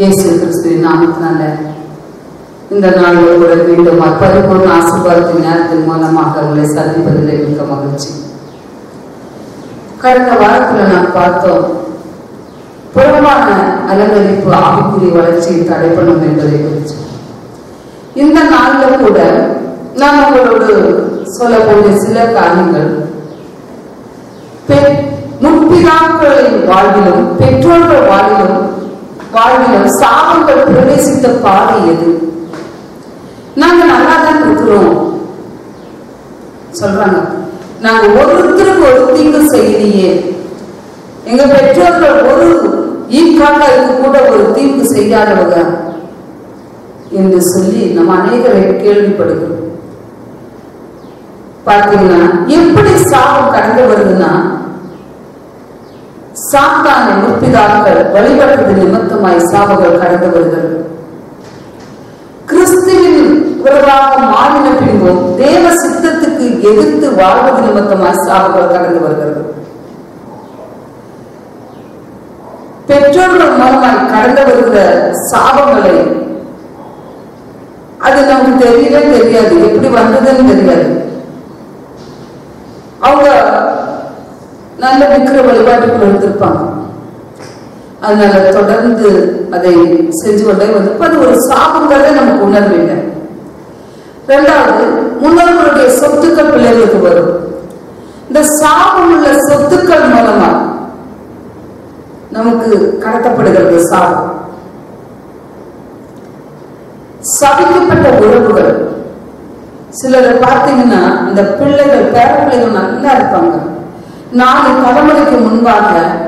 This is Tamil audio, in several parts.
இயேசு கிறிஸ்துவின் நாமத்தினால இந்த நாளில் கூட மீண்டும் பரிபூர்ண ஆசீர்வாதத்தின் நேரத்தின் மூலமாக உங்களை சந்திப்பதில் மிக்க மகிழ்ச்சி. கடந்த வாரத்துல நான் பார்த்தோம் புறமான அலங்கரிப்பு ஆவிக்குரிய வளர்ச்சியை தடை பண்ணும் என்பதை குறித்து இந்த நாளில் கூட நான் உங்களோடு சொல்லக்கூடிய சில காரியங்கள் பெ- முற்பிதாக்களின் வாழ்விலும் பெற்றோர்கள் வாழ்விலும் வாழ்விலும் சாபங்கள் பிரவேசித்த பாதை எது? நாங்க நல்லா தான் இருக்கிறோம் சொல்றாங்க. நாங்க ஒருத்தருக்கு ஒரு தீங்கு செய்யலையே. எங்க பெற்றோர்கள் ஒரு ஈக்காக்காருக்கு கூட ஒரு தீர்ப்பு செய்யாதவங்க என்று சொல்லி நம்ம அநேகரை கேள்விப்படுகிறோம். பார்த்தீங்கன்னா எப்படி சாபம் கடந்து வருதுன்னா சாத்தானை முற்பிதாக்கள் வழிபட்டது நிமித்தமாய் சாபங்கள் கடந்து வருகிறது. கிறிஸ்துவின் உறவாக மாறின பின்பும் தேவ சித்தத்துக்கு எதிர்த்து வாழ்வது நிமித்தமாய் சாபங்கள் கடந்து வருகிறது. பெற்றோர்கள் மூலமாய் கடந்து வருகிற சாபங்களை அது நமக்கு தெரியவே தெரியாது. எப்படி வந்ததுன்னு தெரியாது. அவங்க நல்ல விக்கிர வழிபாட்டுக்குள் எடுத்திருப்பாங்க அதனால தொடர்ந்து அதை செஞ்சு கொண்டே வந்து அது ஒரு சாபங்கிறத நமக்கு உணர்வீங்க இல்லை. ரெண்டாவது முன்னோர்களுடைய சொத்துக்கள் பிள்ளைகளுக்கு வரும். இந்த சாபம் உள்ள சொத்துக்கள் மூலமா நமக்கு கடத்தப்படுகிறது சாபம். சபிக்கப்பட்ட உறவுகள். சிலரை பார்த்தீங்கன்னா இந்த பிள்ளைகள் பேர பிள்ளைகள் நல்லா இருப்பாங்க. நாலு தலைமுறைக்கு முன்பாக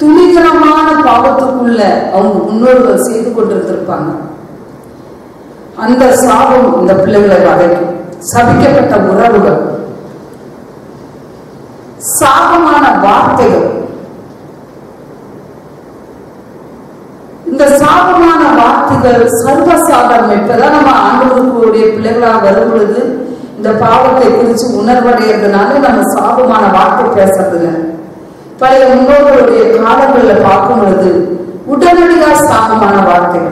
துணிகரமான பாவத்துக்குள்ள அவங்க முன்னோர்கள் செய்து கொண்டிருந்திருப்பாங்க. அந்த சாபம் இந்த பிள்ளைகளை வகைக்கும் சபிக்கப்பட்ட உறவுகள். சாபமான வார்த்தைகள். இந்த சாபமான வார்த்தைகள் சர்வசாதாரணம் இப்பதான் நம்ம ஆண்டவர்களுடைய பிள்ளைகளாக வரும் பொழுது இந்த பாவத்தை குறித்து உணர்வடைகிறதுனால நம்ம சாபமான வார்த்தை பேசுறதுல பழைய முன்னோர்களுடைய காலங்களில் பார்க்கும் பொழுது உடனடியாக சாபமான வார்த்தை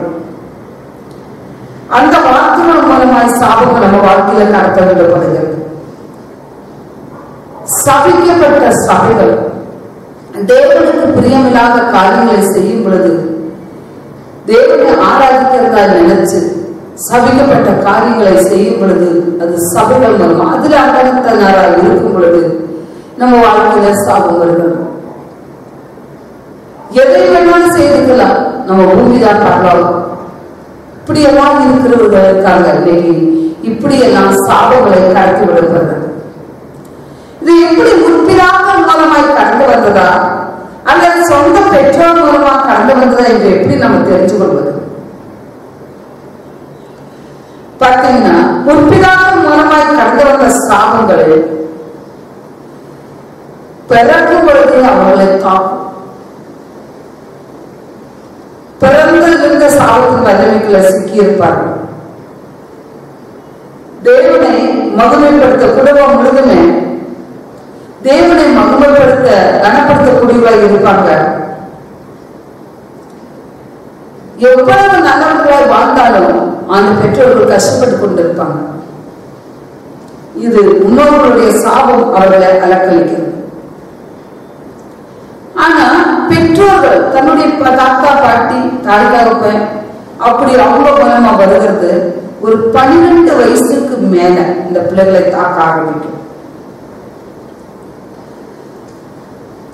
அந்த வார்த்தைகள் மூலமாய் சாபம் நம்ம வாழ்க்கையில நடத்த விடப்படுகிறது சபிக்கப்பட்ட சபைகள் தேவனுக்கு பிரியமில்லாத காரியங்களை செய்யும் பொழுது தேவனை ஆராதிக்கிறதா நினைச்சு சபிக்கப்பட்ட காரியங்களை செய்யும் பொழுது அது சபைகள் மூலமா அதுல அகலத்தனாராக இருக்கும் பொழுது நம்ம வாழ்க்கையில சாபம் வருகிறோம் எதை வேணாலும் செய்துக்கலாம். நம்ம பூமிதான் பரவாயில்ல இப்படி எல்லாம் இருக்கிறவர்களுக்காக இன்னைக்கு இப்படி எல்லாம் சாபங்களை கடத்தி விடுகிறது. இது எப்படி முற்பிதாக்கள் மூலமாய் கடந்து வந்ததா? அல்லது சொந்த பெற்றோர் மூலமா கடந்து வந்ததா என்று எப்படி நம்ம தெரிஞ்சு கொள்வது? பார்த்தீங்கன்னா முற்பிதாக்கள் மூலமாய் கடந்து வந்த சாபங்களை பிறக்கும் பொழுது அவர்களை தாக்கும் பிறந்திருந்த சாபத்தின் வல்லமைக்குள்ள சிக்கியிருப்பார்கள். தேவனை மகிமைப்படுத்த குடும்பம் முழுதுமே தேவனை மகிமைப்படுத்த கனப்படுத்தக்கூடியவர்களாக இருப்பாங்க. எவ்வளவு நல்லவர்களாய் வாழ்ந்தாலும் அந்த பெற்றோர்கள் கஷ்டப்பட்டு கொண்டிருப்பாங்க. இது முன்னோர்களுடைய சாபம் அவர்களை அலக்களிக்கிறது ஆனா பெற்றோர்கள் தன்னுடைய தாத்தா பாட்டி தாய்காப்பன் அப்படி அவங்க மூலமா வருகிறது. ஒரு பன்னிரெண்டு வயசுக்கு மேல இந்த பிள்ளைகளை தாக்க ஆரம்பிக்கும்.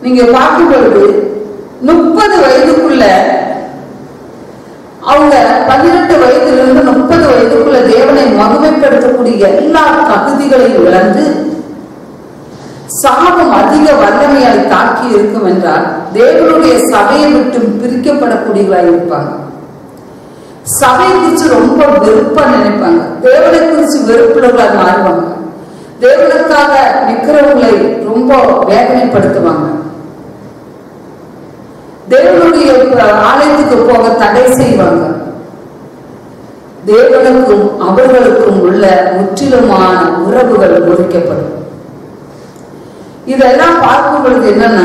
நீங்க பார்க்கும் பொழுது முப்பது வயதுக்குள்ள அவங்க பதினெட்டு வயதிலிருந்து முப்பது வயதுக்குள்ள தேவனை மகிமைப்படுத்தக்கூடிய எல்லா தகுதிகளையும் இழந்து சாபம் அதிக வல்லமையால் தாக்கி இருக்கும் என்றால் தேவனுடைய சபையை மட்டும் பிரிக்கப்படக்கூடியவர்களாய் இருப்பாங்க. சபை குறித்து ரொம்ப வெறுப்பா நினைப்பாங்க. தேவனை குறிச்சு வெறுப்புள்ளவர்களாக மாறுவாங்க. தேவனுக்காக நிற்கிறவங்களை ரொம்ப வேதனைப்படுத்துவாங்க. தேவனுடைய ஆலயத்துக்கு போக தடை செய்வாங்க. தேவனுக்கும் அவர்களுக்கும் உள்ள முற்றிலுமான உறவுகள் முறிக்கப்படும் இதெல்லாம் பார்க்கும் பொழுது என்னன்னா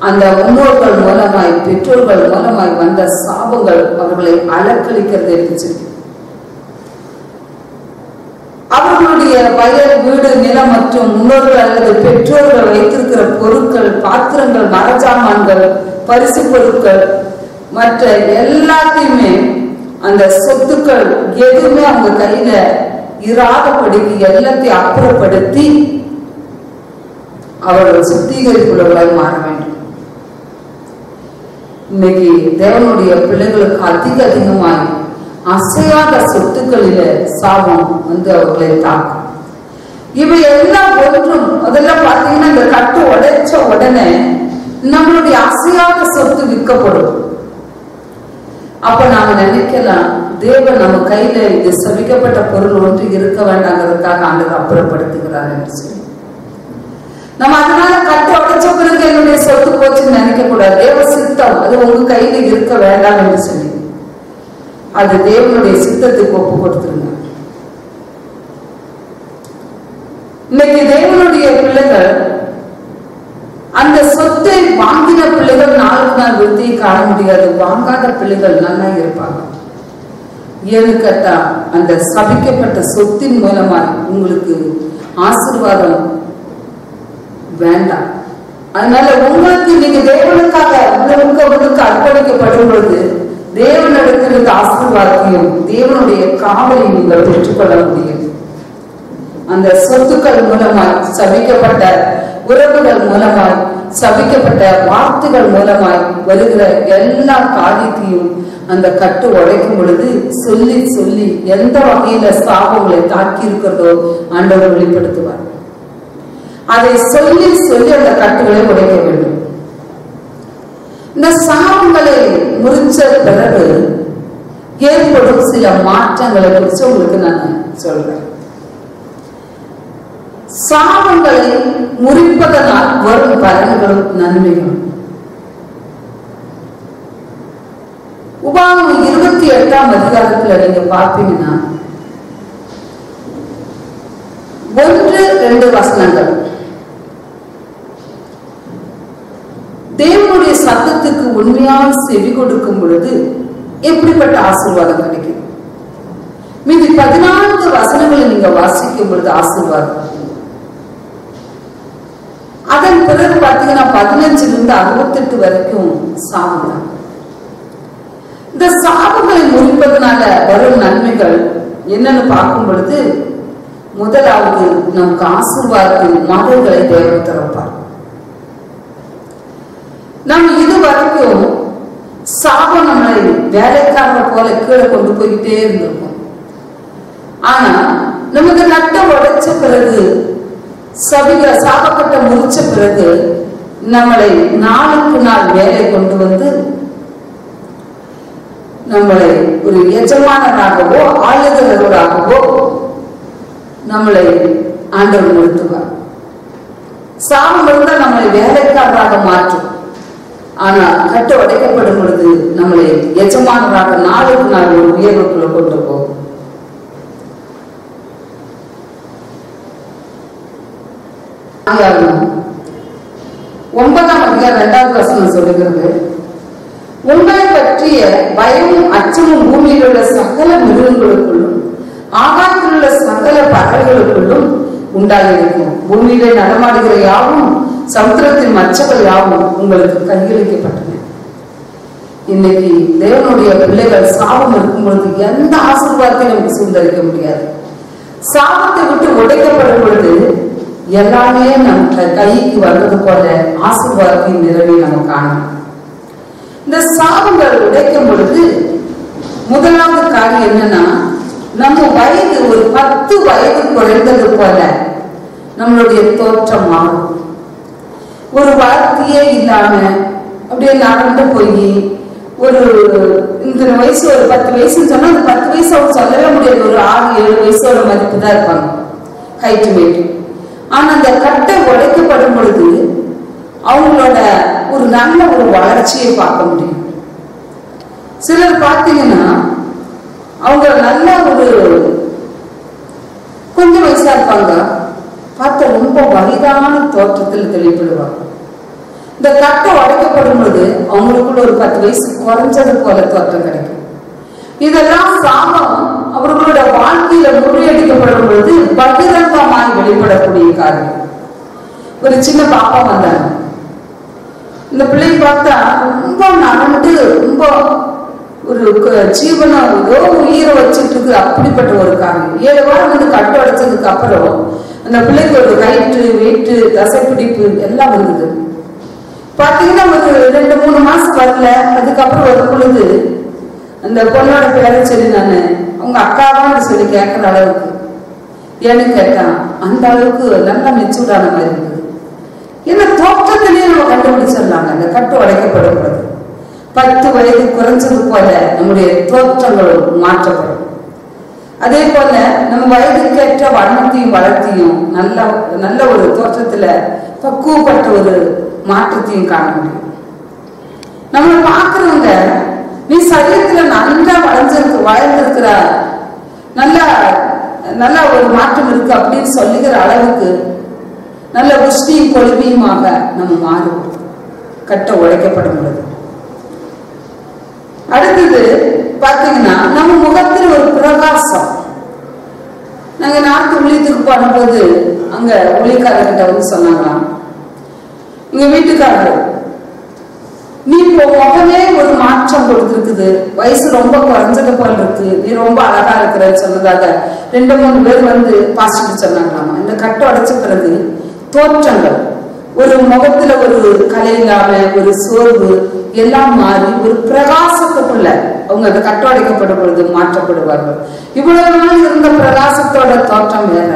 அந்த முன்னோர்கள் மூலமாய் பெற்றோர்கள் மூலமாய் வந்த சாபங்கள் அவர்களை அலக்களிக்கிறது இருந்துச்சு அவர்களுடைய வயல் வீடு நிலம் மற்றும் முன்னோர்கள் அல்லது பெற்றோர்கள் வைத்திருக்கிற பொருட்கள் பாத்திரங்கள் மரஜாமான்கள் பரிசு பொருட்கள் மற்ற எல்லாத்தையுமே அந்த சொத்துக்கள் எதுவுமே அவங்க கையில இராதபடிக்கு எல்லாத்தையும் அப்புறப்படுத்தி அவர்கள் சுத்திகரிப்புள்ளவர்களாய் மாற வேண்டும். இன்னைக்கு தேவனுடைய பிள்ளைகளுக்கு அதிக அதிகமாய் அசையாத சொத்துக்களில சாபம் வந்து அவர்களை தாக்கும். இவை எல்லாம் ஒன்றும் அதெல்லாம் பாத்தீங்கன்னா இந்த கட்டு உடைச்ச உடனே நம்மளுடைய அசையாத சொத்து விற்கப்படும். அப்ப நாம நினைக்கலாம் தேவன் நம்ம கையில இது சபிக்கப்பட்ட பொருள் ஒன்று இருக்க வேண்டாங்கிறதுக்காக ஆண்டவர் அப்புறப்படுத்துகிறார் என்று சொல்லி. நம்ம அதனால கட்டு உடைச்ச பிறகு என்னுடைய சொத்து போச்சுன்னு நினைக்க கூடாது தேவ சித்தம் அது உங்க கையில இருக்க வேண்டாம் என்று சொல்லி. அது தேவனுடைய சித்தத்துக்கு ஒப்பு கொடுத்துருங்க. இன்னைக்கு தேவனுடைய பிள்ளைகள் அந்த சொத்தை வாங்கின பிள்ளைகள் நாளுக்கு நாள் விருத்தியை காண முடியாது. வாங்காத பிள்ளைகள் நல்லா இருப்பாங்க. ஏன்னு அந்த சபிக்கப்பட்ட சொத்தின் மூலமா உங்களுக்கு ஆசீர்வாதம் வேண்டாம். அதனால உங்களுக்கு நீங்க தேவனுக்காக உங்களுக்கு முழுக்க அர்ப்பணிக்கப்படும் பொழுது தேவனிடத்திலிருந்து ஆசீர்வாதத்தையும் தேவனுடைய காவலை நீங்கள் பெற்றுக்கொள்ள முடியும். அந்த சொத்துக்கள் மூலமாய் சபிக்கப்பட்ட உறவுகள் மூலமாய் சபிக்கப்பட்ட வார்த்தைகள் மூலமாய் வருகிற எல்லா காரியத்தையும் அந்த கட்டு உடைக்கும் பொழுது சொல்லி சொல்லி எந்த வகையில சாபங்களை தாக்கி இருக்கிறதோ ஆண்டவர் வெளிப்படுத்துவார். அதை சொல்லி சொல்லி அந்த கட்டுகளை உடைக்க வேண்டும். இந்த சாபங்களை முறிச்ச பிறகு ஏற்படும் சில மாற்றங்களை குறித்து உங்களுக்கு நான் சொல்றேன். சாபங்களை முறிப்பதனால் வரும் பலன்களும் நன்மைகளும். உபாகம் இருபத்தி எட்டாம் அதிகாரத்துல நீங்க பார்ப்பீங்கன்னா ஒன்று ரெண்டு வசனங்கள். தேவனுடைய சத்தத்துக்கு உண்மையாக செவி கொடுக்கும் பொழுது எப்படிப்பட்ட ஆசீர்வாதம் கிடைக்கும்? மீதி பதினான்கு வசனங்களை நீங்க வாசிக்கும் பொழுது ஆசீர்வாதம். அதன் பிறகு பார்த்தீங்கன்னா பதினஞ்சுல இருந்து அறுபத்தெட்டு வரைக்கும் சாவுகள். இந்த சாவுகளை முடிப்பதனால வரும் நன்மைகள் என்னன்னு பார்க்கும் பொழுது முதலாவது நமக்கு ஆசீர்வாதத்தின் மதங்களை தேவன் திறப்பார். நாம் இது வரைக்கும் சாபம் நம்மளை வேலைக்காரரை போல கீழே கொண்டு போய்கிட்டே இருந்திருக்கும். ஆனா நமக்கு நட்ட உடைச்ச பிறகு சபிக சாபப்பட்ட முடிச்ச பிறகு நம்மளை நாளுக்கு நாள் வேலை கொண்டு வந்து நம்மளை ஒரு எஜமானராகவோ ஆயுதர்களாகவோ நம்மளை ஆண்டவர் நிறுத்துவார். சாபம் இருந்தால் நம்மளை வேலைக்காரராக மாற்றும். ஆனா கட்டு உடைக்கப்படும் பொழுது நம்மளை எஜமானராக நாளுக்கு நாள் ஒரு உயர்வுக்குள்ள கொண்டு போகும் ஒன்பதாம் அதிகாரம் இரண்டாவது வசனம் சொல்லுகிறது. உங்களை பற்றிய பயமும் அச்சமும் பூமியில் உள்ள சகல மிருகங்களுக்குள்ளும் ஆகாயத்தில் உள்ள சகல பறவைகளுக்குள்ளும் உண்டாகியிருக்கும் பூமியிலே நடமாடுகிற யாவும் சமுத்திரத்தின் மச்சங்கள் யாவும் உங்களுக்கு கையளிக்கப்பட்டன இன்னைக்கு தேவனுடைய பிள்ளைகள் சாபம் இருக்கும் பொழுது எந்த ஆசீர்வாதத்தையும் நமக்கு சுந்தரிக்க முடியாது. சாபத்தை விட்டு உடைக்கப்படும் பொழுது எல்லாமே நம்ம கைக்கு வர்றது போல ஆசீர்வாதத்தின் நிறைவை நம்ம காணும். இந்த சாபங்கள் உடைக்கும் பொழுது முதலாவது காரியம் என்னன்னா நம்ம வயது ஒரு பத்து வயது குறைந்தது போல நம்மளுடைய தோற்றம் மாறும். ஒரு வார்த்தையே இல்லாம அப்படியே நடந்து போய் ஒரு இந்த வயசு ஒரு பத்து வயசுன்னு சொன்னா அந்த பத்து வயசு அவங்க சொல்லவே முடியாது. ஒரு ஆறு ஏழு வயசோட மதிப்பு தான் இருப்பாங்க. ஹைட்டு வெயிட் ஆனா அந்த கட்டை உடைக்கப்படும் பொழுது அவங்களோட ஒரு நல்ல ஒரு வளர்ச்சியை பார்க்க முடியும். சிலர் பார்த்தீங்கன்னா அவங்க நல்ல ஒரு கொஞ்சம் வயசா இருப்பாங்க. பார்த்த ரொம்ப வலிதான தோற்றத்தில் தெளிப்படுவாங்க இந்த கட்டை உடைக்கப்படும் பொழுது அவங்களுக்குள்ள ஒரு பத்து வயசு குறைஞ்சது போல தோற்றம் கிடைக்கும். இதெல்லாம் சாபம் அவர்களோட வாழ்க்கையில முறியடிக்கப்படும் பொழுது பகிரங்கமாய் வெளிப்படக்கூடிய காரியம். ஒரு சின்ன பாப்பா வந்தாங்க. இந்த பிள்ளை பார்த்தா ரொம்ப நடந்து ரொம்ப ஒரு க- ஜீவனம் ஏதோ உயிரை வச்சுட்டு இருக்கு அப்படிப்பட்ட ஒரு காரணம் ஏழு வாரம் வந்து கட்டு அடைச்சதுக்கு அப்புறம் அந்த பிள்ளைக்கு ஒரு ஹைட்டு வெயிட்டு தசைப்பிடிப்பு எல்லாம் வந்தது. பார்த்தீங்கன்னா ஒரு ரெண்டு மூணு மாசம் வரல. அதுக்கப்புறம் ஒரு பொழுது அந்த பொண்ணோட பேரை சொல்லி நான் அவங்க அக்காவான்னு சொல்லி கேட்குற அளவுக்கு. ஏன்னு கேட்டான் அந்த அளவுக்கு நல்லா மெச்சூர்டான மாதிரி இருக்குது. ஏன்னா தோற்றத்திலேயே நம்ம கண்டுபிடிச்சிடலாங்க. அந்த கட்டு உடைக்கப்படக்கூடாது. பத்து வயது குறைஞ்சது போல நம்முடைய தோற்றங்களும் மாற்றப்படும். அதே போல நம்ம வயதுக்கேற்ற வண்ணத்தையும் வளர்த்தியும் நல்ல நல்ல ஒரு தோற்றத்துல பக்குவப்பட்ட ஒரு மாற்றத்தையும் காண முடியும். நம்மளை பார்க்கறவங்க நீ சரீரத்துல நல்லா வளைஞ்சிருக்கு வளர்ந்திருக்கிற நல்ல நல்ல ஒரு மாற்றம் இருக்கு அப்படின்னு சொல்லுகிற அளவுக்கு நல்ல புஷ்டியும் கொழுமையுமாக நம்ம மாறுவோம் கட்ட உடைக்கப்படும் பொழுது. அடுத்தது பாத்தீங்கன்னா நம்ம முகத்தில் ஒரு பிரகாசம். நாங்க நாட்டு ஊழியத்துக்கு போனபோது அங்க உள்ளிக்காரர்கிட்ட வந்து சொன்னாங்களாம். எங்க வீட்டுக்காரர் நீ இப்போ முகமே ஒரு மாற்றம் கொடுத்துருக்குது. வயசு ரொம்ப குறைஞ்சது போல் இருக்கு. நீ ரொம்ப அழகா இருக்கிறன்னு சொன்னதாக ரெண்டு மூணு பேர் வந்து பாசிட்டிவ் சொன்னாங்களாமா? இந்த கட்டு அடைச்சிக்கிறது பிறகு தோற்றங்கள். ஒரு முகத்துல ஒரு கலை இல்லாம ஒரு சோர்வு எல்லாம் மாறி ஒரு பிரகாசத்துக்குள்ள அவங்க அந்த கட்டு அடைக்கப்படும் பொழுது மாற்றப்படுவார்கள். இவ்வளவு நாள் இருந்த பிரகாசத்தோட தோற்றம் வேற.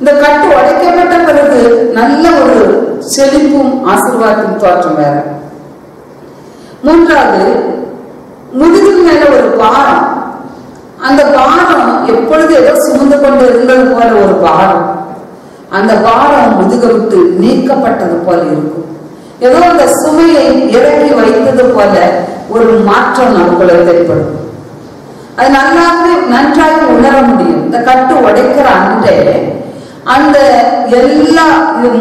இந்த கட்டு உடைக்கப்பட்ட பிறகு நல்ல ஒரு செழிப்பும் ஆசீர்வாதத்தின் தோற்றம் வேற. மூன்றாவது முதுகு மேல ஒரு பாரம். அந்த பாரம் எப்பொழுது ஏதோ சுமந்து கொண்டு இருந்தது போல ஒரு பாரம். அந்த பாரம் முதுக விட்டு நீக்கப்பட்டது போல இருக்கும். ஏதோ அந்த சுமையை இறக்கி வைத்தது போல ஒரு மாற்றம் நமக்குள்ள ஏற்படும். அது நல்லாவே நன்றாக உணர முடியும். இந்த கட்டு உடைக்கிற அன்றே அந்த எல்லா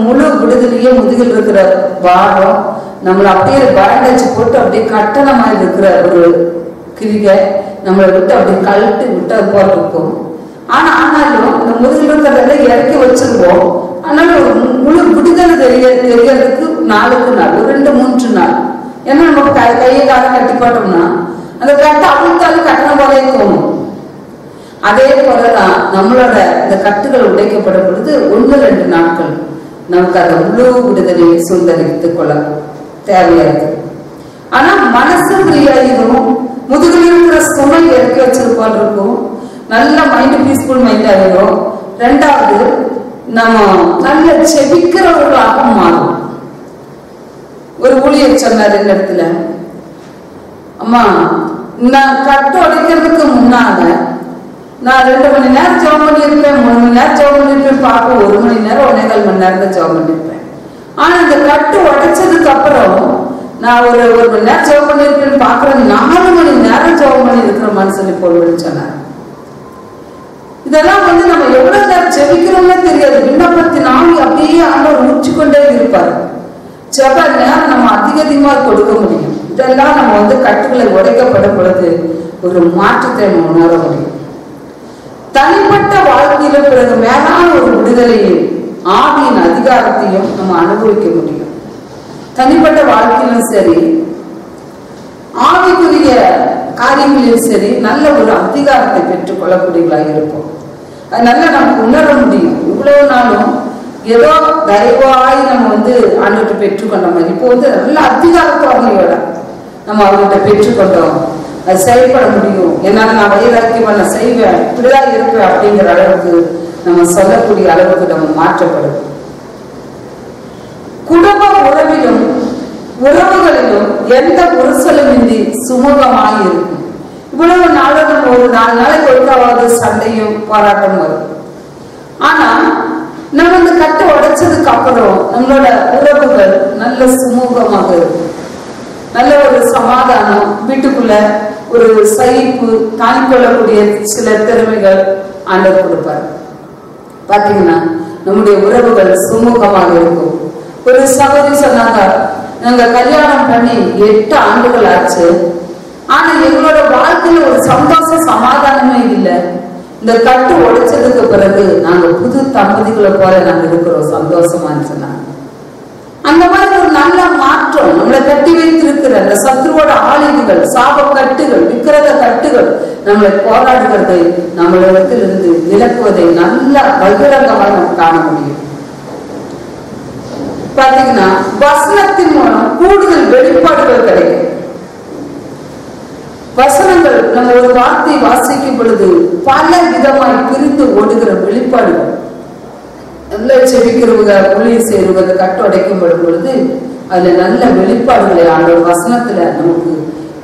முழு விடுதலையும் முதுகில் இருக்கிற பாகம் நம்மளை அப்படியே பேண்டேஜ் போட்டு அப்படியே கட்டணமாக இருக்கிற ஒரு கிரிகை நம்மளை விட்டு அப்படியே கழட்டி விட்டு அது போல இருக்கும். ஆனா ஆனாலும் இந்த முதுகில் இருக்கிறத இறக்கி வச்சிருவோம். ஆனாலும் ஒரு முழு விடுதலை தெரிய தெரியறதுக்கு நாளுக்கு நாள் ஒரு ரெண்டு மூன்று நாள். ஏன்னா நம்ம கை கையை காலம் கட்டி போட்டோம்னா அந்த கட்டை அழுத்தாலும் கட்டணம் போலே தோணும் அதே போலதான் நம்மளோட இந்த கட்டுகள் உடைக்கப்படும் பொழுது ஒன்று ரெண்டு நாட்கள் நமக்கு அந்த முழு விடுதலை சுந்தரித்துக் கொள்ள தேவையா இருக்கு. ஆனா மனசு ஃப்ரீயாயிரும் முதுகில் இருக்கிற சுமை இறக்கி வச்சிருப்பால் இருக்கும். நல்ல மைண்ட் பீஸ்ஃபுல் மைண்ட் ஆகிடும் ரெண்டாவது நம்ம நல்ல செபிக்கிறவர்களாக மாறும் ஒரு ஊழியர் சொன்னார் இந்த இடத்துல அம்மா நான் கட்டு உடைக்கிறதுக்கு முன்னால நான் ரெண்டு மணி நேரம் ஜெபம் பண்ணியிருப்பேன் மூணு மணி நேரம் ஜெபம் பண்ணியிருப்பேன் பார்க்க ஒரு மணி நேரம் ஒன்னேகால் மணி நேரம் தான் ஜெபம் பண்ணியிருப்பேன். ஆனா இந்த கட்டு உடைச்சதுக்கு அப்புறம் நான் ஒரு ஒரு மணி நேரம் ஜெபம் பண்ணியிருப்பேன்னு பார்க்குறேன் நாலு மணி நேரம் ஜெபம் பண்ணியிருக்கிறோமான்னு சொல்லி இப்போ சொன்னார் இதெல்லாம் வந்து நம்ம எவ்வளவு நேரம் ஜெபிக்கிறோம்னே தெரியாது. விண்ணப்பத்தின் ஆவி அப்படியே ஆண்டவர் ஊற்றி கொண்டே இருப்பார். ஜெப நேரம் நம்ம அதிக அதிகமாக கொடுக்க முடியும். இதெல்லாம் நம்ம வந்து கட்டுகளை உடைக்கப்படும் பொழுது ஒரு மாற்றத்தை நம்ம உணர முடியும். தனிப்பட்ட வாழ்க்கையில பிறகு மேலான ஒரு விடுதலையும் ஆவியின் அதிகாரத்தையும் நம்ம அனுபவிக்க முடியும். தனிப்பட்ட வாழ்க்கையிலும் சரி ஆவிக்குரிய காரியங்களிலும் சரி நல்ல ஒரு அதிகாரத்தை பெற்றுக் கொள்ளக்கூடியவர்களாக இருப்போம். அது நல்லா நமக்கு உணர முடியும். இவ்வளவு நாளும் ஏதோ தயவாய் நம்ம வந்து ஆண்டுகிட்ட பெற்றுக்கொண்ட மாதிரி இப்போ வந்து நல்ல அதிகாரத்தை அவங்களோட நம்ம அவர்கிட்ட பெற்றுக்கொண்டோம். அது செயல்பட முடியும். என்னால் நான் வைராக்கியமா நான் செய்வேன். இப்படிதான் இருப்பேன் அப்படிங்கிற அளவுக்கு நம்ம சொல்லக்கூடிய அளவுக்கு நம்ம மாற்றப்படும். குடும்ப உறவிலும் உறவுகளிலும் எந்த உரசலுமின்றி சுமூகமாக இருக்கும். இவ்வளவு நாளும் ஒரு நாலு நாளைக்கு ஒழுங்காவது சண்டையும் போராட்டம் வரும். ஆனா நம்ம இந்த கட்டை உடைச்சதுக்கு அப்புறம் நம்மளோட உறவுகள் நல்ல சுமூகமாக இருக்கும். நல்ல ஒரு சமாதானம் வீட்டுக்குள்ள ஒரு சகிப்பு தாங்கிக் கொள்ளக்கூடிய சில திறமைகள் ஆண்டவர் கொடுப்பார். பாத்தீங்கன்னா நம்முடைய உறவுகள் சுமூகமாக இருக்கும். ஒரு சகோதரி சொன்னாங்க நாங்க கல்யாணம் பண்ணி எட்டு ஆண்டுகள் ஆச்சு. ஆனா எங்களோட வாழ்க்கையில ஒரு சந்தோஷ சமாதானமே இல்லை. இந்த கட்டு உடைச்சதுக்கு பிறகு நாங்க புது தம்பதிகளை போல நாங்க இருக்கிறோம். சந்தோஷமா சொன்னாங்க அந்த மாதிரி நல்ல மாற்றம் நம்மளை கட்டி வைத்திருக்கிற அந்த சத்ருவோட ஆளுகைகள் சாப கட்டுகள் விக்கிரத கட்டுகள் நம்மளை போராடுகிறதை நம்மளிடத்திலிருந்து விலக்குவதை நல்ல பகிரங்கமாக நம்ம காண முடியும். பாத்தீங்கன்னா வசனத்தின் மூலம் கூடுதல் வெளிப்பாடுகள் கிடைக்கும். வசனங்கள் நம்ம ஒரு வார்த்தை வாசிக்கும் பொழுது பல விதமாய் பிரிந்து ஓடுகிற வெளிப்பாடுகள். நல்ல செவிக்கிறவங்க ஊழியர் செய்யறவங்க கட்டு அடைக்கும் பொழுது அதுல நல்ல வெளிப்பாடுகளை ஆண்டவர் வசனத்துல நமக்கு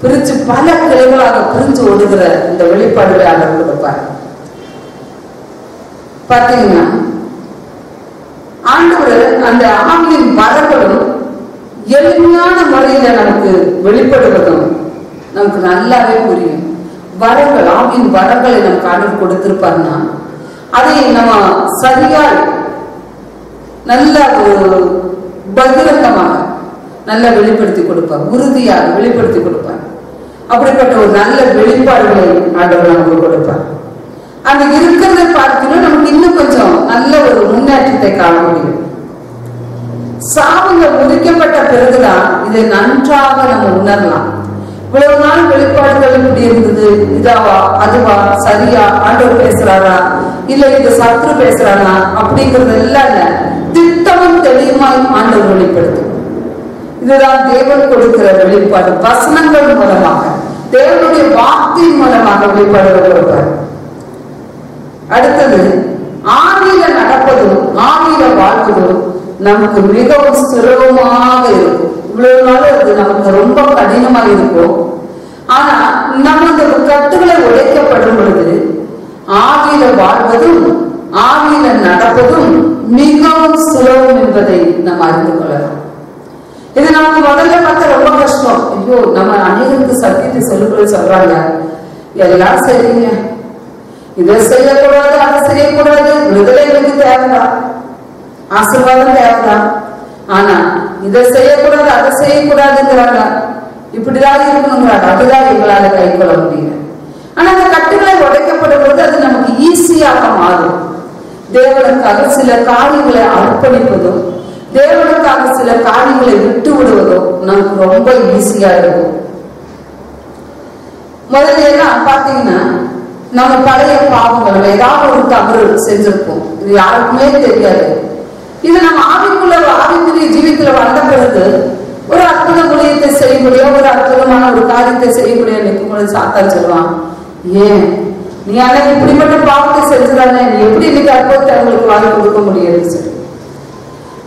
பிரிச்சு பல கிளைகளாக பிரிஞ்சு ஓடுகிற இந்த வெளிப்பாடுகளை ஆண்டவர் கொடுப்பார். பாத்தீங்கன்னா ஆண்டவர் அந்த ஆவியின் வரப்படும் எளிமையான முறையில நமக்கு வெளிப்படுவதும் நமக்கு நல்லாவே புரியும். வரங்கள் ஆவியின் வரங்களை நமக்கு ஆண்டவர் கொடுத்திருப்பாருன்னா அதை நம்ம சரியா நல்ல ஒரு பகிரங்கமாக நல்லா வெளிப்படுத்தி கொடுப்பார். உறுதியாக வெளிப்படுத்தி கொடுப்பார். அப்படிப்பட்ட ஒரு நல்ல வெளிப்பாடுகளை ஆண்டவர் நமக்கு கொடுப்பார். அந்த இருக்கிறத பார்க்கணும் நமக்கு இன்னும் கொஞ்சம் நல்ல ஒரு முன்னேற்றத்தை காண முடியும். சாவுங்க முடிக்கப்பட்ட பிறகுதான் இதை நன்றாக நம்ம உணரலாம். இவ்வளவு நாள் வெளிப்பாடுகள் இப்படி இருந்தது. இதாவா? அதுவா? சரியா? ஆண்டவர் பேசுறாரா? இல்ல இந்த சத்ரு பேசுறானா? அப்படிங்கறது எல்லாம் திட்டமும் தெளிவுமாய் ஆண்டவர் வெளிப்படுத்தும். இதுதான் தேவன் கொடுக்கிற வெளிப்பாடு. வசனங்கள் மூலமாக தேவனுடைய வார்த்தையின் மூலமாக வெளிப்பாடு கொடுப்பார் அடுத்தது ஆவியில நடப்பதும் ஆவியில வாழ்வதும் நமக்கு மிகவும் சுலபமாக இருக்கும். இவ்வளவு நாள் அது நமக்கு ரொம்ப கடினமா இருக்கும். ஆனா நமது கட்டுகளை உழைக்கப்படும் பொழுது ஆவியில வாழ்வதும் ஆவியில நடப்பதும் மிகவும் சுலபம் என்பதை நம்ம அறிந்து கொள்ளலாம் இது நமக்கு முதல்ல பார்த்தா ரொம்ப கஷ்டம் ஐயோ நம்ம அநேகருக்கு சத்தியத்தை சொல்லுகிறது சொல்றாங்க. எல்லாம் சரிங்க இதை செய்யக்கூடாது அதை செய்யக்கூடாது. விடுதலை எனக்கு தேவைதான் ஆசீர்வாதம் தேவைதான் ஆனா இதை செய்யக்கூடாது அதை செய்யக்கூடாதுங்கிறாங்க. இப்படிதான் இருக்கணுங்கிறாங்க. அதுதான் எங்களால கை கொள்ள முடியல ஆனா அந்த கட்டுகளை உடைக்கப்படும் பொழுது அது நமக்கு ஈஸியாக மாறும். தேவனுக்காக சில காரியங்களை அர்ப்பணிப்பதும் தேவனுக்காக சில காரியங்களை விட்டு விடுவதும் நமக்கு ரொம்ப ஈஸியா இருக்கும். முதல்ல எல்லாம் பாத்தீங்கன்னா நம்ம பழைய பாவங்கள் நம்ம ஏதாவது ஒரு தவறு செஞ்சிருப்போம். இது யாருக்குமே தெரியாது. இது நம்ம ஆவிக்குள்ள ஆவிக்குரிய ஜீவித்துல வந்த பிறகு ஒரு அற்புத ஊழியத்தை செய்யக்கூடிய ஒரு அற்புதமான ஒரு காரியத்தை செய்யக்கூடிய நிற்கும் பொழுது சாத்தான் சொல்லுவான் ஏன்? நீ ஆனா இப்படி மட்டும் பாவத்தை செஞ்சுதானே நீ எப்படி இன்னைக்கு அற்புதத்தை அவங்களுக்கு வாங்கி கொடுக்க முடியாது சொல்லி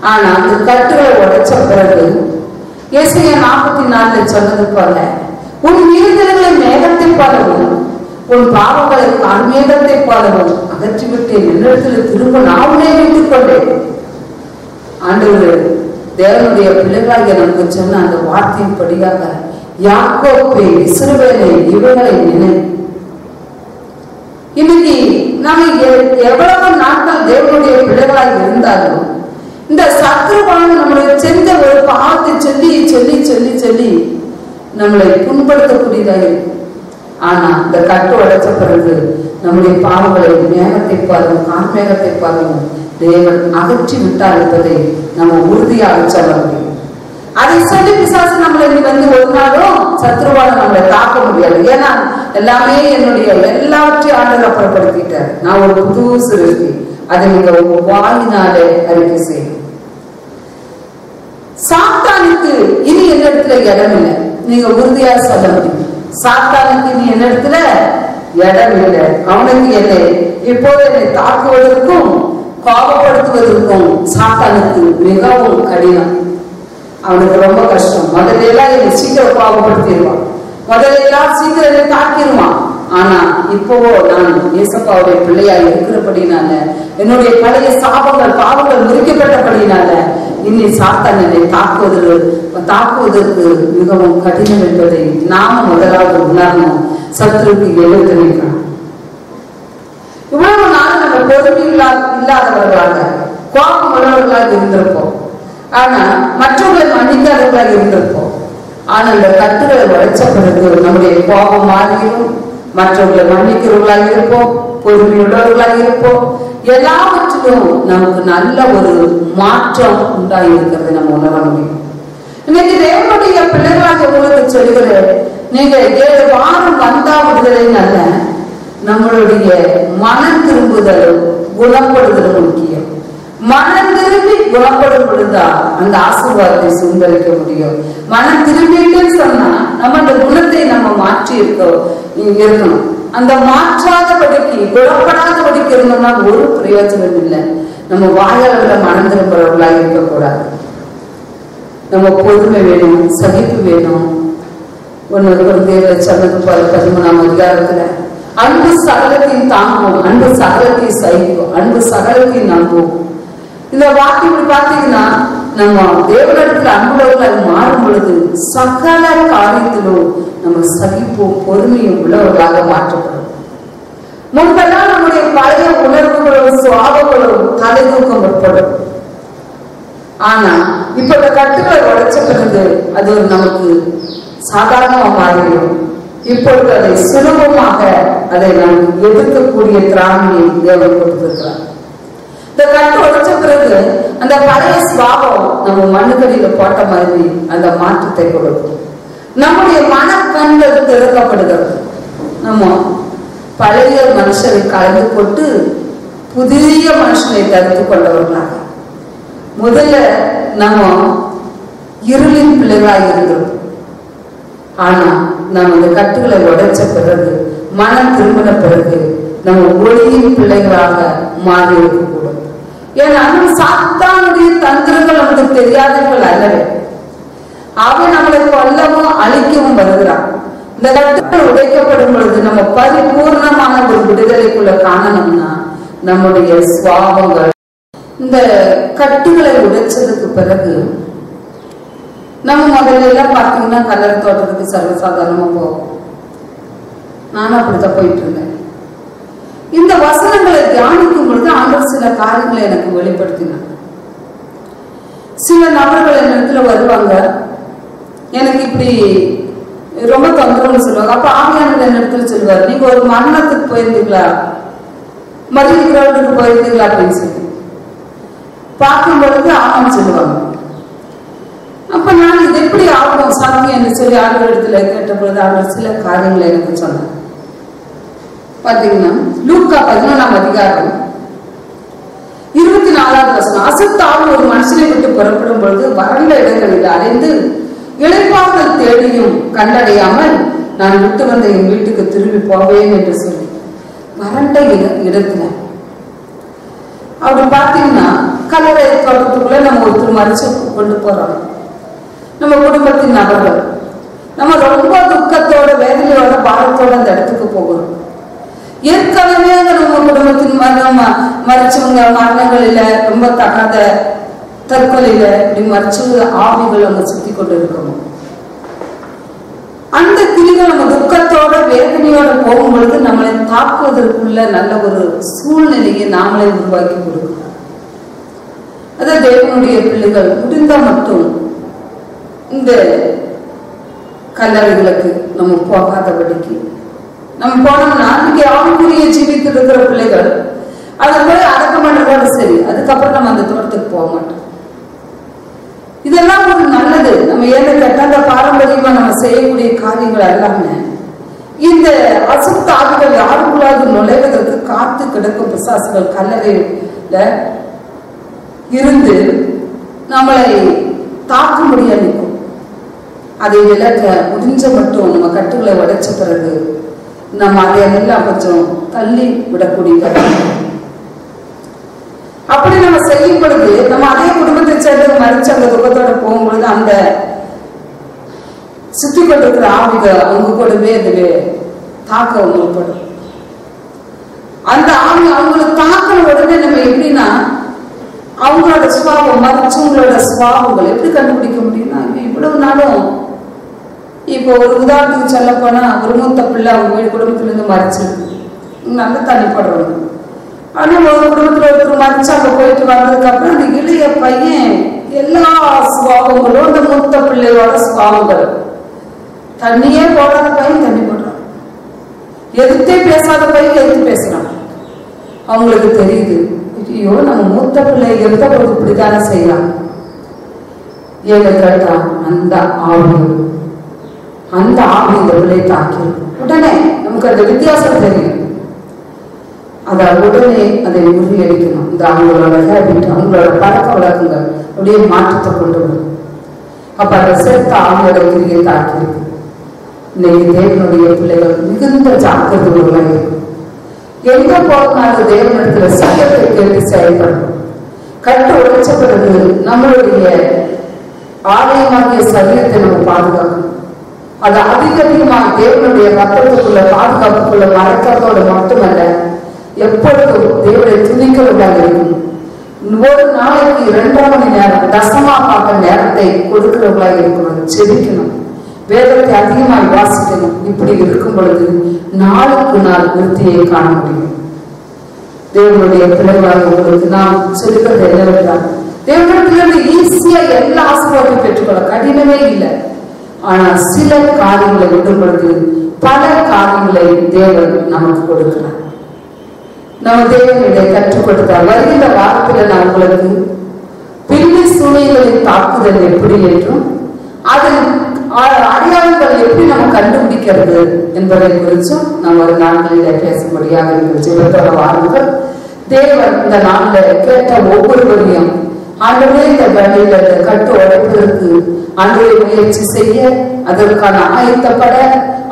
ஆனா அந்த கட்டுரை உடைச்ச பிறகு இயேசுய நாற்பத்தி நாலுல சொன்னது போல உன் மீறுதல்களை மேகத்தை போலவும் உன் பாவங்களை கார்மேகத்தை போலவும் அகற்றிவிட்டு என்னிடத்துல திரும்ப நான் உன்னை வைத்துக் கொண்டேன். ஆண்டவர் தேவனுடைய பிள்ளைகளாகிய நமக்கு சொன்ன அந்த வார்த்தையின் படியாக யாக்கோப்பை இசுரவேலை இவர்களை நினை. இன்னைக்கு நாம எவ்வளவு நாட்கள் தேவனுடைய பிள்ளைகளாக இருந்தாலும் இந்த சத்ருவான நம்மளை செஞ்ச ஒரு பார்த்து சொல்லி சொல்லி சொல்லி சொல்லி நம்மளை புண்படுத்தக்கூடியதாக இருக்கும். ஆனா இந்த கட்டு உடைச்ச பிறகு நம்முடைய பாவங்களை மேகத்தை பாருங்க ஆன்மேகத்தை பாருங்க தேவன் அகற்றி விட்டார் என்பதை நம்ம உறுதியாக சொல்ல முடியும். அதை சொல்லி பிசாசு நம்மளை வந்து ஒரு நாளும் சத்ருவால நம்மளை தாக்க முடியாது. ஏன்னா எல்லாமே என்னுடைய எல்லாவற்றையும் ஆண்டவர் அப்புறப்படுத்திட்டார். நான் ஒரு புது சிறுகி. அதை நீங்க உங்க வாயினாலே அறிக்கை செய்யும் சாத்தானுக்கு இனி என்னிடத்துல இடம் இல்லை? நீங்க உறுதியா சொல்ல முடியும். சாத்தானுக்கு இனி என்னிடத்துல இடம் இல்லை? அவனுக்கு என்னை? இப்போது என்னை தாக்குவதற்கும் கோபப்படுத்துவதற்கும் சாத்தானுக்கு மிகவும் கடினம். அவனுக்கு ரொம்ப கஷ்டம். முதல்ல எல்லாம் என்னை சீக்கிரம் கோபப்படுத்திடுவான். முதல்ல எல்லாம் சீக்கிரம் என்னை தாக்கிடுவான் ஆனா இப்போவோ நான் இயேசப்பாவுடைய பிள்ளையா இருக்கிறபடினால என்னுடைய பழைய சாபங்கள் பாவங்கள் முறிக்கப்பட்டபடினால இனி சாத்தான் என்னை தாக்குவதற்கு தாக்குவதற்கு மிகவும் கடினம் என்பதை நாம முதலாவது உணரணும். சத்ருக்கு எழுத்து இவ்வளவு நாள் நம்ம பொறுமை இல்லாதவர்களாக கோபம் உள்ளவர்களாக இருந்திருப்போம். ஆனா மற்றவர்களை மன்னிக்காதவர்களாக இருந்திருப்போம். ஆனா இந்த கட்டுகளை உடைச்ச பிறகு நம்முடைய கோபம் மாறியும் மற்றவர்களை மன்னிக்கிறவர்களாக இருப்போம் பொறுமையுள்ளவர்களாக இருப்போம். எல்லாவற்றிலும் நமக்கு நல்ல ஒரு மாற்றம் உண்டாகி இருக்கிறது நம்ம உணர முடியும். இன்னைக்கு தேவனுடைய பிள்ளைகளாக உங்களுக்கு சொல்லுகிறேன் நீங்க ஏழு வாரம் வந்தா விடுதலை நல்ல நம்மளுடைய மன திரும்புதலும் குணப்படுதலும் முக்கியம். மனம் திரும்பி குணப்படும் பொழுதா அந்த ஆசீர்வாதத்தை சுந்தரிக்க முடியும். மனம் திரும்பிட்டுன்னு சொன்னா நம்ம அந்த குணத்தை நம்ம மாற்றி இருக்கோம் இருக்கணும். அந்த மாற்றாதபடிக்கு குணப்படாதபடிக்கு இருந்தோம்னா ஒரு பிரயோஜனம் இல்லை. நம்ம வாயாளர்களை மனம் திரும்புறவர்களாக இருக்கக்கூடாது. நம்ம பொறுமை வேணும் சகிப்பு வேணும். ஒன்று குழந்தைகளை சொன்னது போல பதிமூணாம் அதிகாரத்துல அன்பு சகலத்தையும் தாங்கும் அன்பு சகலத்தையும் சகிக்கும் அன்பு சகலத்தையும் நம்புவோம் இந்த வார்த்தை இப்படி பார்த்தீங்கன்னா நம்ம தேவனிடத்துல அன்புள்ளவர்களாக மாறும் பொழுது சகல காரியத்திலும் நம்ம சகிப்பும் பொறுமையும் உள்ளவர்களாக மாற்றப்படும். முன்பெல்லாம் நம்முடைய பழைய உணர்வுகளும் சுவாபங்களும் தலை தூக்கம் ஏற்படும். ஆனா இப்ப இந்த கட்டுகளை உடைச்ச பிறகு அது நமக்கு சாதாரணமா மாறிடும் இப்பொழுது அதை சுலபமாக அதை நாம் எதிர்க்கக்கூடிய திராணியை தேவன் கொடுத்திருக்கிறார். இந்த கட்டு உடைச்ச பிறகு அந்த பழைய சுவாபம் நம்ம மண்ணுக்கடியில போட்ட மாதிரி அந்த மாற்றத்தை கொடுக்கும். நம்முடைய மனக்கண்கள் திறக்கப்படுகிறது. நம்ம பழைய மனுஷரை கலந்து கொட்டு புதிய மனுஷனை தடுத்து கொண்டவர்களாக. முதல்ல நம்ம இருளின் பிள்ளைகளாக இருந்தோம் ஆனா நாம் இந்த கட்டுகளை உடைச்ச பிறகு மனம் திரும்பின பிறகு நம்ம ஒளியின் பிள்ளைகளாக மாறி இருக்கக்கூடும். ஏன்னா சாத்தானுடைய தந்திரங்கள் நமக்கு தெரியாதவர்கள் அல்லவே. அவன் நம்மளை கொல்லவும் அழிக்கவும் வருகிறான். இந்த கட்டத்தில் உடைக்கப்படும் பொழுது நம்ம பரிபூர்ணமான ஒரு விடுதலைக்குள்ள காணணும்னா நம்முடைய சுவாபங்கள் இந்த கட்டுகளை உடைச்சதுக்கு பிறகு நம்ம முதல்ல எல்லாம் பார்த்தீங்கன்னா கலர் தோட்டத்துக்கு சர்வசாதாரணமா போவோம். நானும் அப்படித்தான் போயிட்டு இருந்தேன். இந்த வசனங்களை தியானிக்கும் பொழுது ஆண்டவர் சில காரியங்களை எனக்கு வெளிப்படுத்தினார். சில நபர்கள் என்னிடத்துல வருவாங்க. எனக்கு இப்படி ரொம்ப தொந்தரவுன்னு சொல்லுவாங்க. அப்ப ஆவியானவர் என்னிடத்துல சொல்லுவார் நீங்க ஒரு மரணத்துக்கு போயிருந்தீங்களா? மதிய கிரௌண்டுக்கு போயிருந்தீங்களா? அப்படின்னு சொல்லி. பார்க்கும் பொழுது ஆமாம் சொல்லுவாங்க. அப்ப நான் இது எப்படி ஆகும் சாத்தியம் என்று சொல்லி ஆண்டவர் இடத்துல கேட்ட பொழுது ஆண்டவர் சில காரியங்களை எனக்கு சொன்னார். பார்த்தீங்கன்னா லூக்கா பதினொன்றாம் அதிகாரம் இருபத்தி நாலாவது வசனம். அசுத்தாவும் ஒரு மனுஷனை விட்டு புறப்படும் பொழுது வறண்ட இடங்களில் அடைந்து இழைப்பாக தேடியும் கண்டடையாமல் நான் விட்டு வந்த என் வீட்டுக்கு திரும்பி போவேன் என்று சொல்லி வறண்ட இட இடத்துல. அப்படி பார்த்தீங்கன்னா கல்லறை தோட்டத்துக்குள்ள நம்ம ஒருத்தர் மறைச்சு கொண்டு போறோம் நம்ம குடும்பத்தின் நபர்கள். நம்ம ரொம்ப துக்கத்தோட வேதனையோட பாரத்தோட அந்த இடத்துக்கு போகிறோம். ஏற்கனவே நம்ம குடும்பத்தின் மரணம் மறைச்சவங்க மரணங்களில ரொம்ப தகாத தற்கொலையில இப்படி மறைச்சு ஆவிகள் அவங்க சுத்தி கொண்டு இருக்கணும் அந்த கிளிகள் நம்ம துக்கத்தோட வேதனையோட போகும் பொழுது நம்மளை தாக்குவதற்குள்ள நல்ல ஒரு சூழ்நிலையை நாமளே உருவாக்கி கொடுக்கணும். அதான் தேவனுடைய பிள்ளைகள் முடிந்தா மட்டும் இந்த கல்லறைகளுக்கு நம்ம போகாதபடிக்கு நம்ம போனோம்னா இன்னைக்கு ஆவிக்குரிய ஜீவித்து இருக்கிற பிள்ளைகள் அதை போய் அடக்கம் பண்றதோட சரி. அதுக்கப்புறம் நம்ம அந்த தோட்டத்துக்கு போக மாட்டோம். இதெல்லாம் ஒரு நல்லது. நம்ம ஏன்னு கேட்டால் அந்த பாரம்பரியமா நம்ம செய்யக்கூடிய காரியங்கள் எல்லாமே இந்த அசுத்த ஆவிகள் யாருக்குள்ளாவது நுழைவதற்கு காத்து கிடக்கும் பிசாசுகள் கல்லறையில இருந்து நம்மளை தாக்க முடியாது அதை விளக்க முடிஞ்ச மட்டும் நம்ம கட்டுகளை உடைச்ச பிறகு நம்ம அதையெல்லாம் கொஞ்சம் தள்ளி விடக்கூடிய அப்படி நம்ம செய்யும் பொழுது நம்ம அதே குடும்பத்தை சேர்ந்து மறைச்சு அந்த துக்கத்தோட போகும்பொழுது அந்த சுத்தி கொண்டிருக்கிற ஆவிக அவங்க கூடவே அது தாக்க முற்படும் அந்த ஆவி அவங்களுக்கு தாக்கின உடனே நம்ம எப்படின்னா அவங்களோட சுவாபம் மறைச்சவங்களோட சுவாபங்கள் எப்படி கண்டுபிடிக்க முடியும்னா இவ்வளவு நாளும் இப்போ ஒரு உதாரணத்துக்கு சொல்ல போனா ஒரு மூத்த பிள்ளை அவங்க வீடு குடும்பத்துல இருந்து மறைச்சிருக்கு நல்ல தனிப்படுறவங்க ஆனா ஒரு குடும்பத்துல ஒருத்தர் மறைச்சு அங்க போயிட்டு வந்ததுக்கு அப்புறம் அந்த இளைய பையன் எல்லா சுபாவங்களும் அந்த மூத்த பிள்ளையோட சுபாவங்கள். தண்ணியே போடாத பையன் தண்ணி போடுறான். எதிர்த்தே பேசாத பையன் எதிர்த்து பேசுறான். அவங்களுக்கு தெரியுது ஐயோ நம்ம மூத்த பிள்ளை எந்த பொழுது இப்படித்தானே செய்யலாம் ஏன்னு கேட்டா அந்த ஆவணம் அந்த ஆவி இந்த உடலை தாக்கி. உடனே நமக்கு அந்த வித்தியாசம் தெரியும். அதை உடனே அதை முறியடிக்கணும். இந்த அவங்களோட ஹேபிட் அவங்களோட பழக்க வழக்கங்கள் அப்படியே மாற்றத்தை கொண்டு வரும். அப்ப அந்த சேர்த்து ஆவியோட கிரியை தாக்கியிருக்கு இன்னைக்கு தேவனுடைய பிள்ளைகள் மிகுந்த ஜாக்கிரதையுள்ள எங்க போனாலும் தேவனிடத்துல சத்தியத்தை கேட்டு செயல்படும் கட்டு உழைச்ச பிறகு நம்மளுடைய ஆலயமாகிய சரீரத்தை நம்ம பாதுகாக்கணும். அது அதிக அதிகமாக தேவனுடைய ரத்தத்துக்குள்ள பாதுகாப்புக்குள்ள மறக்கிறதோடு மட்டுமல்ல எப்பொழுதும் தேவனை துணிக்கிறதாக இருக்கும். ஒரு நாளைக்கு இரண்டாம் மணி நேரம் தசமா பார்க்க நேரத்தை கொடுக்கிறவர்களாக இருக்கணும் செதுக்கணும் வேதத்தை அதிகமாக வாசிக்கணும். இப்படி இருக்கும் பொழுது நாளுக்கு நாள் விருத்தியை காண முடியும். தேவனுடைய பிள்ளைகளாக உங்களுக்கு நாம் சொல்லுகிறது என்னவென்றால் தேவனிடத்திலிருந்து ஈஸியா எல்லா ஆசீர்வாதத்தையும் பெற்றுக்கொள்ள கடினமே இல்லை. ஆனா சில காரியங்களை விடும் பல காரியங்களை தேவன் நமக்கு கொடுக்கிறார். நம்ம தேவனுடைய கற்றுக் வருகிற வருகின்ற வாரத்துல நான் உங்களுக்கு பில்லி சூழ்நிலைகளின் தாக்குதல் எப்படி என்றும் அது அடையாளங்கள் எப்படி நம்ம கண்டுபிடிக்கிறது என்பதை குறிச்சும் நம்ம ஒரு நாட்களில பேசும்படியாக இருக்கிற ஜெயத்தோட வாருங்கள். தேவன் இந்த நாளில் கேட்ட ஒவ்வொருவரையும் ஆண்டவரே இந்த வேலையில அந்த கட்டு உடைப்பதற்கு ஆண்டவரை முயற்சி செய்ய அதற்கான ஆயத்தப்பட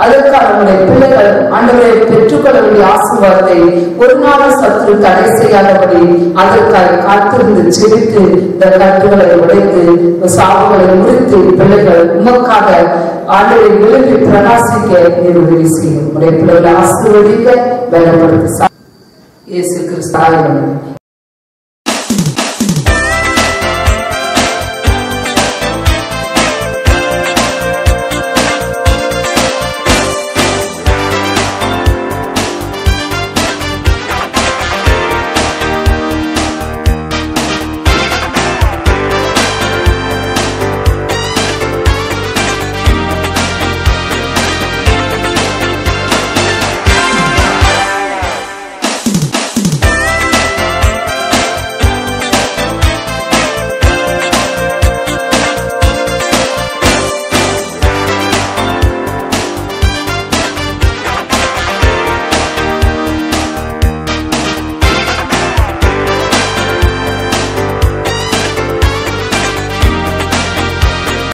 அதற்கான நம்முடைய பிள்ளைகள் ஆண்டவரை பெற்றுக்கொள்ள வேண்டிய ஆசீர்வாதத்தை ஒரு நாள் சத்துரு தடை செய்யாதபடி அதற்காக காத்திருந்து செழித்து இந்த கட்டுகளை உடைத்து சாவுகளை முடித்து பிள்ளைகள் உமக்காக ஆண்டவரை விரும்பி பிரகாசிக்க நீர் உதவி செய்யும். உடைய பிள்ளைகளை ஆசீர்வதிக்க வேலைப்படுத்து இயேசு கிறிஸ்தாவின்